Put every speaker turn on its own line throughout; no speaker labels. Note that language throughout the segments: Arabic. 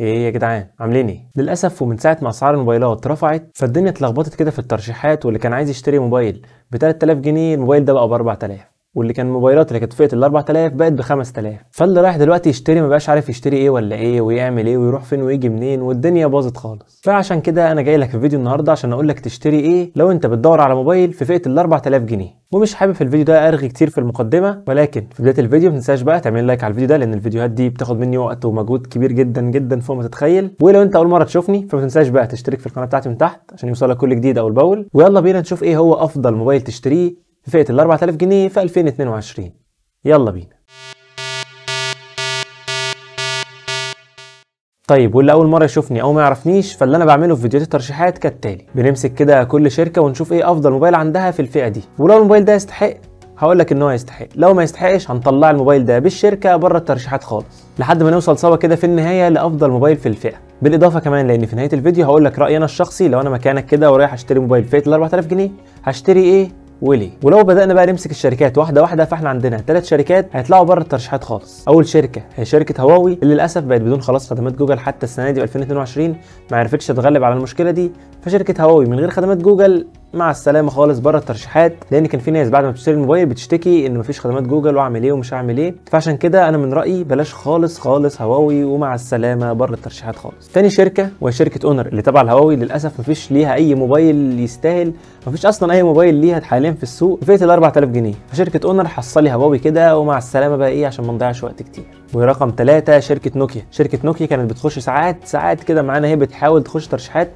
إيه يا جدعان؟ عاملين إيه؟ للأسف ومن ساعة ما أسعار الموبايلات رفعت فالدنيا اتلخبطت كده في الترشيحات واللي كان عايز يشتري موبايل ب 3000 جنيه الموبايل ده بقى ب 4000 واللي كان الموبايلات اللي كانت فئة ال 4000 بقت ب 5000 فاللي رايح دلوقتي يشتري ما بقاش عارف يشتري إيه ولا إيه ويعمل إيه ويروح فين ويجي منين والدنيا باظت خالص. فعشان كده أنا جاي لك في فيديو النهارده عشان أقول لك تشتري إيه لو أنت بتدور على موبايل في فئة ال 4000 جنيه. ومش حابب في الفيديو ده أرغي كتير في المقدمة ولكن في بداية الفيديو ما تنساش بقى تعمل like على الفيديو ده لأن الفيديوهات دي بتاخد مني وقت ومجهود كبير جدا جدا فوق ما تتخيل. ولو أنت أول مرة تشوفني فما تنساش بقى تشترك في القناة بتاعتي من تحت عشان يوصلك كل جديد اول باول ويلا بينا نشوف إيه هو أفضل موبايل تشتريه فئة ال 4000 جنيه في 2022 يلا بينا. طيب واللي أول مرة يشوفني أو ما يعرفنيش فاللي أنا بعمله في فيديوهات الترشيحات كالتالي. بنمسك كده كل شركة ونشوف إيه أفضل موبايل عندها في الفئة دي. ولو الموبايل ده يستحق هقول لك إن هو يستحق. لو ما يستحقش هنطلع الموبايل ده بالشركة بره الترشيحات خالص. لحد ما نوصل سوا كده في النهاية لأفضل موبايل في الفئة. بالإضافة كمان لأن في نهاية الفيديو هقول لك رأيي أنا الشخصي. لو أنا مكانك كده ورايح أشتري موبايل فئة ال 4000 جنيه هشتري إيه؟ وليه ولو بدأنا بقى نمسك الشركات واحدة واحدة فإحنا عندنا ثلاث شركات هيطلعوا بره الترشيحات خالص. أول شركة هي شركة هواوي اللي للأسف بقت بدون خلاص خدمات جوجل حتى السنة دي 2022 ما عرفتش تتغلب على المشكلة دي. فشركة هواوي من غير خدمات جوجل مع السلامة خالص بره الترشيحات لأن كان في ناس بعد ما بتشتري الموبايل بتشتكي إن مفيش خدمات جوجل وأعمل إيه ومش هعمل إيه. فعشان كده أنا من رأيي بلاش خالص خالص هواوي ومع السلامة بره الترشيحات خالص. تاني شركة وهي شركة اونر اللي تبع الهواوي للأسف مفيش ليها أي موبايل يستاهل مفيش أصلا أي موبايل ليها حاليا في السوق. فئه ال 4000 جنيه. فشركة اونر حصلي هواوي كده ومع السلامة بقى إيه عشان ما نضيعش وقت كتير. ورقم ثلاثة شركة نوكيا. شركة نوكيا كانت بتخش ساعات ساعات كده معانا هي بتحاول تخش ترشيحات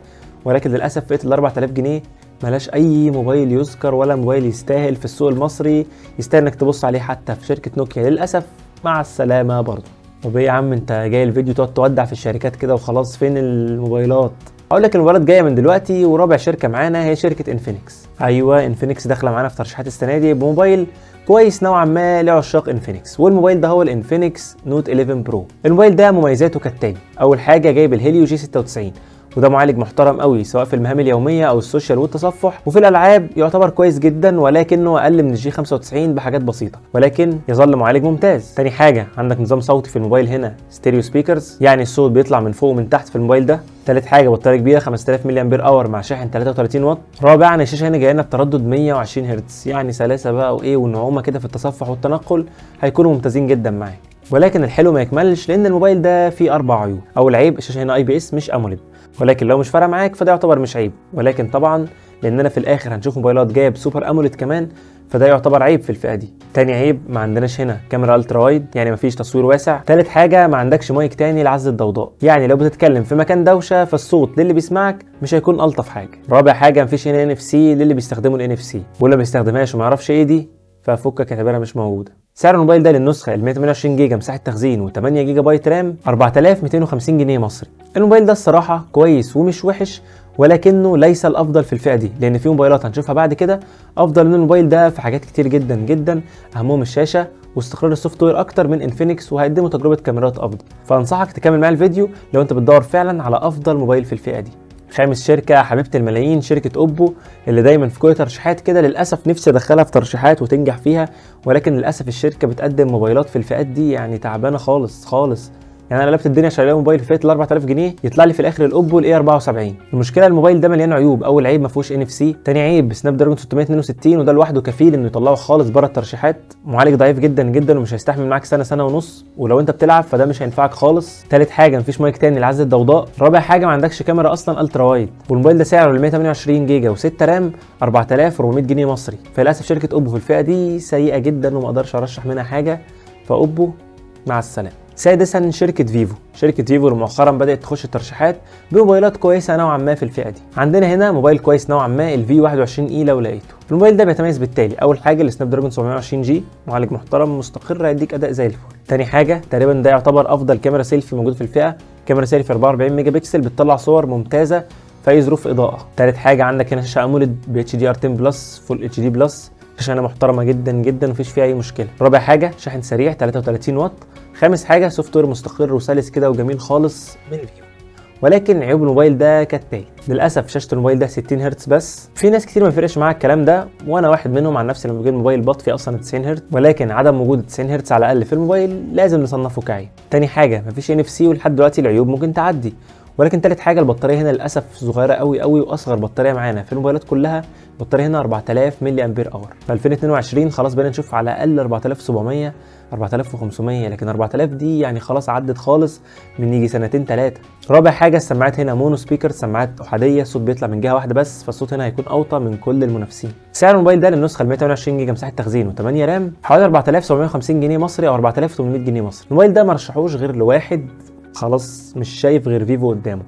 ولكن للأسف فئه ال 4000 جنيه ملهاش أي موبايل يذكر ولا موبايل يستاهل في السوق المصري يستاهل إنك تبص عليه حتى في شركة نوكيا. للأسف مع السلامة برضه. طب إيه يا عم أنت جاي الفيديو تقعد تودع في الشركات كده وخلاص فين الموبايلات؟ أقول لك الموبايلات جاية من دلوقتي ورابع شركة معانا هي شركة إنفينكس. أيوه إنفينكس داخلة معانا في ترشيحات السنة دي بموبايل كويس نوعا ما لعشاق إنفينكس. والموبايل ده هو ال Infinix Note 11 Pro. الموبايل ده مميزاته كالتالي. أول حاجة جايب ال Helio G 96 وده معالج محترم قوي سواء في المهام اليومية أو ال social والتصفح. وفي الألعاب يعتبر كويس جدا ولكنه أقل من ال G 95 بحاجات بسيطة. ولكن يظل معالج ممتاز. تاني حاجة عندك نظام صوتي في الموبايل هنا stereo speakers. يعني الصوت بيطلع من فوق ومن تحت في الموبايل ده. تالت حاجة بطارية كبيرة 5000 ملي امبير hour مع شاحن 33 واط. رابعا الشاشة هنا جاية لنا بتردد 120 هرتز. يعني سلاسة بقى وإيه والنعومه كده في التصفح والتنقل هيكونوا ممتازين جدا معاك ولكن الحلو ما يكملش لأن الموبايل ده فيه أربع عيوب. اول عيب الشاشة هنا IPS مش AMOLED ولكن لو مش فارقة معاك فده يعتبر مش عيب. ولكن طبعا لأننا في الآخر هنشوف موبايلات جاية ب super AMOLED كمان فده يعتبر عيب في الفئة دي. تاني عيب ما عندناش هنا كاميرا ultra wide يعني مفيش تصوير واسع. تالت حاجة ما عندكش مايك تاني لعزل الضوضاء. يعني لو بتتكلم في مكان دوشة فالصوت للي بيسمعك مش هيكون ألطف حاجة. رابع حاجة مفيش هنا NFC للي بيستخدموا ال NFC واللي ما بيستخدمهاش وما يعرفش إيه دي ففكك اعتبرها مش موجودة. سعر الموبايل ده للنسخة ال 128 جيجا مساحة تخزين و8 جيجا بايت RAM 4250 جنيه مصري. الموبايل ده الصراحة كويس ومش وحش ولكنه ليس الأفضل في الفئة دي لأن في موبايلات هنشوفها بعد كده أفضل من الموبايل ده في حاجات كتير جدا جدا أهمهم الشاشة واستقرار ال software أكتر من إنفينكس وهيقدموا تجربة كاميرات أفضل. فأنصحك تكمل معايا الفيديو لو أنت بتدور فعلا على أفضل موبايل في الفئة دي. خامس شركة حبيبة الملايين شركة أوبو اللي دايما في كل ترشيحات كده للأسف نفسي أدخلها في ترشيحات وتنجح فيها ولكن للأسف الشركة بتقدم موبايلات في الفئات دي يعني تعبانة خالص خالص. يعني أنا لفت الدنيا الاقي موبايل فئة ال 4000 جنيه يطلع لي في الآخر ال Oppo ال A 74 المشكلة الموبايل ده مليان عيوب. أول عيب ما فيهوش NFC تاني عيب Snapdragon 662 وده لوحده كفيل إنه يطلعه خالص بره الترشيحات. معالج ضعيف جدا جدا ومش هيستحمل معاك سنة سنة ونص. ولو أنت بتلعب فده مش هينفعك خالص. تالت حاجة مفيش مايك تاني لعزل الضوضاء. رابع حاجة ما عندكش كاميرا أصلا ultra wide. والموبايل ده سعره ال 128 جيجا و6 RAM 4400 جنيه مصري. فللأسف شركة أوبو في الفئة دي سيئة جدا وما أقدرش أرشح منها حاجة. فأوبو مع السلامة. سادسا شركة فيفو. شركة فيفو مؤخرا بدأت تخش الترشيحات بموبايلات كويسة نوعا ما في الفئة دي. عندنا هنا موبايل كويس نوعا ما ال V 21 e لو لقيته. الموبايل ده بيتميز بالتالي. أول حاجة ال Snapdragon 720 G معالج محترم مستقر هيديك أداء زي الفل. تاني حاجة تقريبا ده يعتبر أفضل كاميرا سيلفي موجود في الفئة. كاميرا سيلفي 44 ميجا بكسل بتطلع صور ممتازة في ظروف إضاءة. تالت حاجة عندك هنا شاشة AMOLED ب HDR 10 plus full HD plus شاشة محترمة جدا جدا مفيش فيها أي مشكلة. رابع حاجة شاحن سريع 33 واط. خامس حاجة software مستقر وسلس كده وجميل خالص. من فيفو ولكن عيوب الموبايل ده كالتالي للأسف شاشة الموبايل ده 60 هرتز بس. في ناس كتير ما بيفرقش معاها الكلام ده وأنا واحد منهم عن نفسي لما بجيب الموبايل بطفي أصلا 90 هرتز. ولكن عدم وجود 90 هرتز على الأقل في الموبايل لازم نصنفه كعيب. تاني حاجة مفيش NFC ولحد دلوقتي العيوب ممكن تعدي. ولكن تالت حاجة البطارية هنا للأسف صغيرة قوي قوي وأصغر بطارية معانا. في الموبايلات كلها البطاريه هنا 4000 ملي أمبير hour. في 2022 خلاص بقينا نشوف على الأقل 4700 4500 لكن 4000 دي يعني خلاص عدت خالص من يجي سنتين ثلاثة رابع حاجة السماعات هنا mono speaker سماعات أحادية الصوت بيطلع من جهة واحدة بس فالصوت هنا هيكون أوطى من كل المنافسين. سعر الموبايل ده للنسخة ال 128 جيجا مساحة تخزين و8 RAM حوالي 4750 جنيه مصري أو 4800 جنيه مصري. الموبايل ده ما رشحوش غير لواحد خلاص مش شايف غير فيفو قدامه.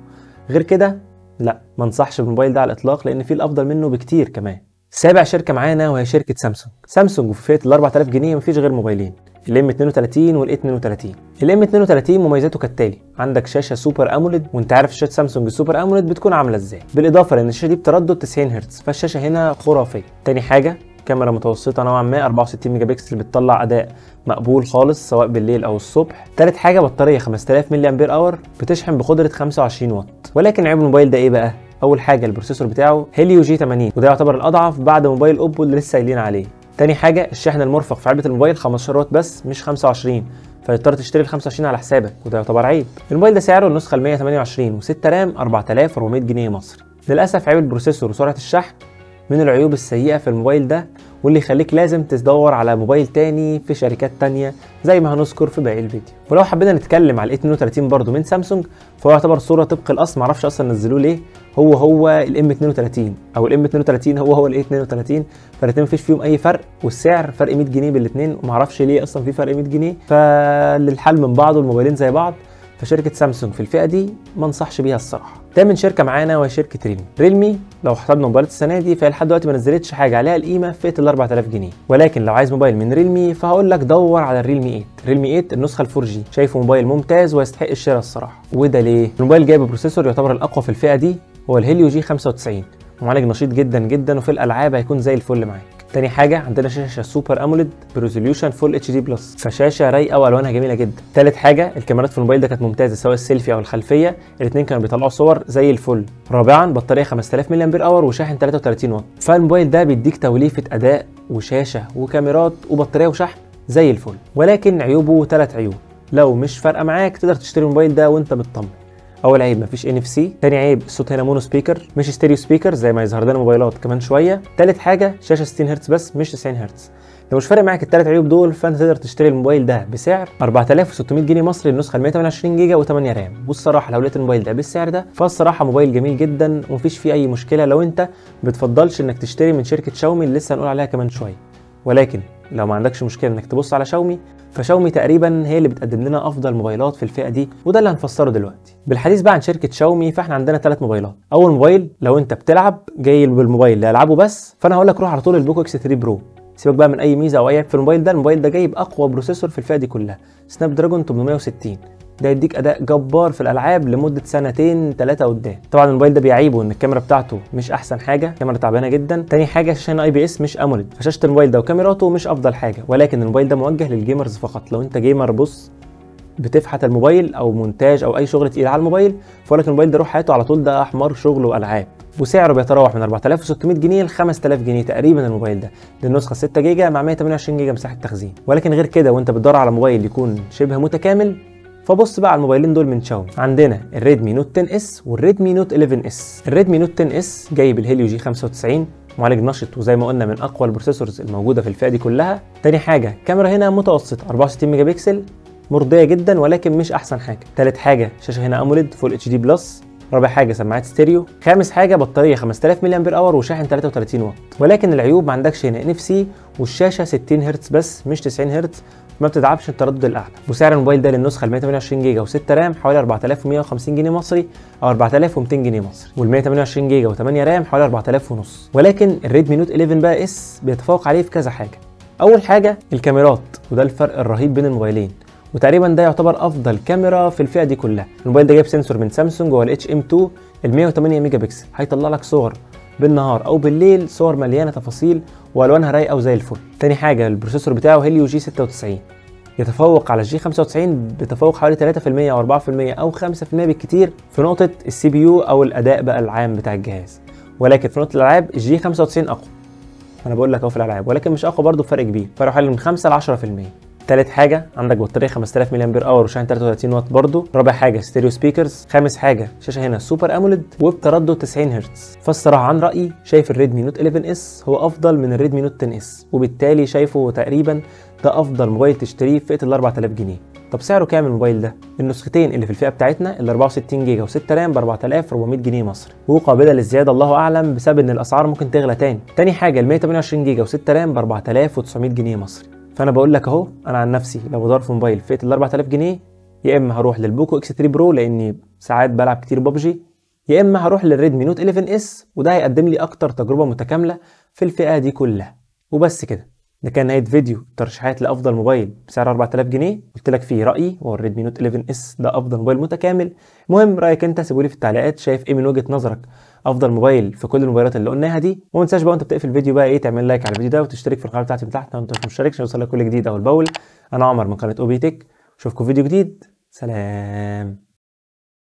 غير كده لا ما انصحش بالموبايل ده على الإطلاق لأن في الأفضل منه بكتير كمان. سابع شركة معانا وهي شركة سامسونج. سامسونج في فئه ال 4000 جنيه مفيش غير موبايلين ال M 32 وال A 32 ال M 32 مميزاته كالتالي عندك شاشة super AMOLED وانت عارف شاشة سامسونج ال super AMOLED بتكون عاملة إزاي؟ بالإضافة لأن الشاشة دي بتردد 90 هرتز فالشاشة هنا خرافية. تاني حاجة كاميرا متوسطة نوعا ما 64 ميجا بكسل بتطلع أداء مقبول خالص سواء بالليل أو الصبح. تالت حاجة بطارية 5000 ملي أمبير hour بتشحن بقدرة 25 واط. ولكن عيب الموبايل ده إيه بقى؟ أول حاجة ال processor بتاعه Helio G 80 وده يعتبر الأضعف بعد موبايل أوبو اللي لسه قايلين عليه. تاني حاجة الشحن المرفق في علبة الموبايل 15 واط بس مش 25 فيضطر تشتري ال 25 على حسابك وده يعتبر عيب. الموبايل ده سعره النسخة ال 128 و6 RAM 4400 جنيه مصري. للأسف عيب ال processor وسرعة الشحن من العيوب السيئة في الموبايل ده واللي يخليك لازم تدور على موبايل تاني في شركات تانية زي ما هنذكر في باقي الفيديو. ولو حبينا نتكلم على ال 32 برضو من سامسونج فهو يعتبر صورة طبق الاصل معرفش أصلا نزلوه ليه هو هو ال M32 أو ال M32 هو هو ال A32 فالاثنين مفيش فيهم أي فرق والسعر فرق 100 جنيه بالاثنين ومعرفش ليه أصلا في فرق 100 جنيه. فللحل من بعض والموبايلين زي بعض فشركة سامسونج في الفئة دي ما انصحش بيها الصراحة. تامن شركة معانا وهي شركة Realme. Realme لو حسبنا موبايلات السنة دي فهي لحد دلوقتي ما نزلتش حاجة عليها القيمة فئة ال 4000 جنيه. ولكن لو عايز موبايل من Realme فهقول لك دور على ال Realme 8 Realme 8 النسخة ال 4G. شايفه موبايل ممتاز ويستحق الشراء الصراحة. وده ليه؟ الموبايل جايب processor يعتبر الأقوى في الفئة دي هو ال Helio G95 معالج نشيط جدا جدا وفي الألعاب هيكون زي الفل معاك. تاني حاجة عندنا شاشة Super AMOLED ب resolution Full HD Plus فشاشة رايقة وألوانها جميلة جدا. تالت حاجة الكاميرات في الموبايل ده كانت ممتازة سواء السيلفي أو الخلفية، الاثنين كانوا بيطلعوا صور زي الفل. رابعا بطارية 5000 ملي أمبير hour وشاحن 33 واط. فالموبايل ده بيديك توليفة أداء وشاشة وكاميرات وبطارية وشحن زي الفل. ولكن عيوبه ثلاث عيوب. لو مش فارقة معاك تقدر تشتري الموبايل ده وأنت مطمن. أول عيب مفيش NFC تاني عيب الصوت هنا mono speaker مش stereo speaker زي ما يظهر لنا موبايلات كمان شوية. تالت حاجة شاشة 60 هرتز بس مش 90 هرتز. لو مش فارق معاك الثلاث عيوب دول فأنت تقدر تشتري الموبايل ده بسعر 4600 جنيه مصري النسخه ال 128 جيجا و8 RAM. والصراحة لو لقيت الموبايل ده بالسعر ده فالصراحة موبايل جميل جدا ومفيش فيه أي مشكلة لو أنت بتفضلش إنك تشتري من شركة شاومي اللي لسه هنقول عليها كمان شوية. ولكن لو ما عندكش مشكلة إنك تبص على شاومي فشاومي تقريبا هي اللي بتقدم لنا أفضل موبايلات في الفئة دي وده اللي هنفسره دلوقتي. بالحديث بقى عن شركة شاومي فإحنا عندنا ثلاث موبايلات. أول موبايل لو أنت بتلعب جايب الموبايل لألعابه بس فأنا هقول لك روح على طول ال Poco X3 Pro. سيبك بقى من أي ميزة أو اي عيب في الموبايل ده الموبايل ده جايب أقوى processor في الفئة دي كلها Snapdragon 860 ده يديك أداء جبار في الألعاب لمدة سنتين ثلاثة قدام. طبعا الموبايل ده بيعيبه إن الكاميرا بتاعته مش أحسن حاجة كاميرا تعبانة جدا. تاني حاجة شاشه IPS مش AMOLED. فشاشه الموبايل ده وكاميراته مش أفضل حاجة ولكن الموبايل ده موجه لل gamers فقط. لو أنت gamer بص بتفحت الموبايل أو مونتاج أو أي شغل تقيل على الموبايل فقول لك الموبايل ده روح هاته على طول ده حمار شغل وألعاب. وسعره بيتراوح من 4600 جنيه ل 5000 جنيه تقريبا الموبايل ده. للنسخه 6 جيجا مع 128 جيجا مساحة تخزين. ولكن غير كده وأنت بتدور على موبايل يكون شبه متكامل فبص بقى على الموبايلين دول من شاومي. عندنا ال Redmi Note 10S وال Redmi Note 11S ال Redmi Note 10S جايب ال Helio G95 معالج نشط وزي ما قلنا من أقوى ال processors الموجودة في الفئة دي كلها. تاني حاجة كاميرا هنا متوسطة 64 ميجا بكسل مرضية جدا ولكن مش أحسن حاجة. تالت حاجة شاشة هنا AMOLED Full HD Plus رابع حاجة سماعات ستيريو. خامس حاجة بطارية 5000 ملي أمبير hour وشاحن 33 واط. ولكن العيوب ما عندكش هنا NFC والشاشة 60 هرتز بس مش 90 هرتز. ما بتدعمش التردد الأعلى. وسعر الموبايل ده للنسخة ال 128 جيجا و6 RAM حوالي 4150 جنيه مصري أو 4200 جنيه مصري. وال 128 جيجا و8 RAM حوالي 4000 ونص. ولكن ال Redmi Note 11 بقى S بيتفوق عليه في كذا حاجة. أول حاجة الكاميرات وده الفرق الرهيب بين الموبايلين. وتقريبا ده يعتبر أفضل كاميرا في الفئة دي كلها. الموبايل ده جايب sensor من سامسونج وهو ال HM2 ال 108 ميجا بكسل هيطلع لك صور بالنهار أو بالليل صور مليانة تفاصيل وألوانها رايقة وزي الفل. تاني حاجة ال processor بتاعه Helio G96 يتفوق على ال G95 بتفوق حوالي 3% أو 4% أو 5% بالكتير في نقطة ال CPU أو الأداء بقى العام بتاع الجهاز. ولكن في نقطة الألعاب ال G95 أقوى. أنا بقول لك أهو في الألعاب ولكن مش أقوى برضه بفرق كبير. فرق حوالي من 5 ل 10% تالت حاجة عندك بطارية 5000 ملي أمبير hour وشحن 33 واط برضه، رابع حاجة stereo speakers، خامس حاجة شاشة هنا Super AMOLED وبتردد 90 هرتز، فالصراحة عن رأيي شايف ال Redmi Note 11S هو أفضل من ال Redmi Note 10S، وبالتالي شايفه تقريبا ده أفضل موبايل تشتريه في فئة ال 4000 جنيه. طب سعره كام الموبايل ده؟ النسختين اللي في الفئة بتاعتنا ال 64 جيجا و6 RAM ب 4400 جنيه مصري وقابلة للزيادة الله أعلم بسبب إن الأسعار ممكن تغلى تاني. تاني حاجة ال 128 جيجا و6 RAM ب 4900 جنيه مصري. فأنا بقول لك أهو أنا عن نفسي لو بدور في موبايل فئة ال 4000 جنيه يا إما هروح لل Poco X3 Pro لأني ساعات بلعب كتير ببجي يا إما هروح لل Redmi Note 11S وده هيقدم لي أكتر تجربة متكاملة في الفئة دي كلها. وبس كده. ده كان نهايه فيديو ترشيحات لأفضل موبايل بسعر 4000 جنيه قلت لك فيه رأيي هو ال Redmi Note 11S ده أفضل موبايل متكامل. المهم رأيك أنت؟ سيبولي في التعليقات شايف إيه من وجهة نظرك؟ أفضل موبايل في كل الموبايلات اللي قلناها دي؟ وما تنساش بقى وأنت بتقفل الفيديو بقى إيه تعمل like على الفيديو ده وتشترك في القناة بتاعتي من تحت لو أنت مش مشترك عشان يوصلك كل جديد اول باول أنا عمر من قناة أوبي أشوفكم فيديو جديد. سلام.